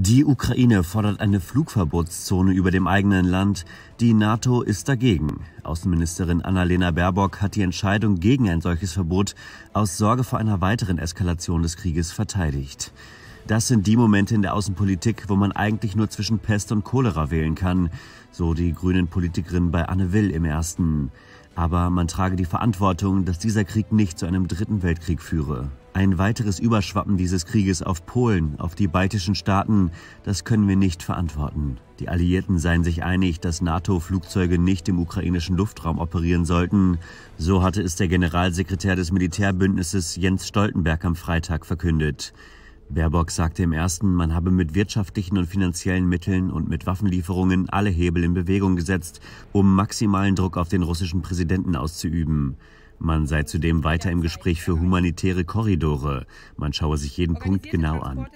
Die Ukraine fordert eine Flugverbotszone über dem eigenen Land. Die NATO ist dagegen. Außenministerin Annalena Baerbock hat die Entscheidung gegen ein solches Verbot aus Sorge vor einer weiteren Eskalation des Krieges verteidigt. Das sind die Momente in der Außenpolitik, wo man eigentlich nur zwischen Pest und Cholera wählen kann, so die grünen Politikerin bei Anne Will im ersten. Aber man trage die Verantwortung, dass dieser Krieg nicht zu einem dritten Weltkrieg führe. Ein weiteres Überschwappen dieses Krieges auf Polen, auf die baltischen Staaten, das können wir nicht verantworten. Die Alliierten seien sich einig, dass NATO-Flugzeuge nicht im ukrainischen Luftraum operieren sollten. So hatte es der Generalsekretär des Militärbündnisses Jens Stoltenberg am Freitag verkündet. Baerbock sagte im ersten, man habe mit wirtschaftlichen und finanziellen Mitteln und mit Waffenlieferungen alle Hebel in Bewegung gesetzt, um maximalen Druck auf den russischen Präsidenten auszuüben. Man sei zudem weiter im Gespräch für humanitäre Korridore. Man schaue sich jeden Punkt genau an.